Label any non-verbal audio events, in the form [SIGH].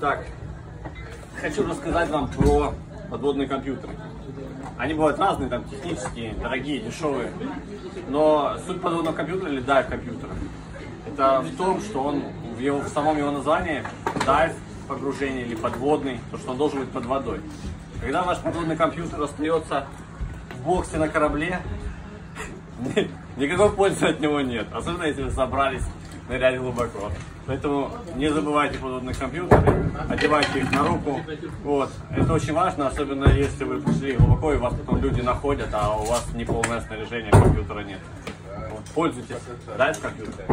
Так, хочу рассказать вам про подводные компьютеры. Они бывают разные, там технические, дорогие, дешевые. Но суть подводного компьютера или дайв компьютера, это в том, что он в, его, в самом его названии дайв погружение или подводный, то что он должен быть под водой. Когда ваш подводный компьютер остается в боксе на корабле, [LAUGHS] никакой пользы от него нет. Особенно если вы собрались нырять глубоко. Поэтому не забывайте подводные компьютеры, одевайте их на руку. Вот. Это очень важно, особенно если вы пришли глубоко и вас потом люди находят, а у вас не полное снаряжение компьютера нет. Вот. Пользуйтесь. Дайв компьютер.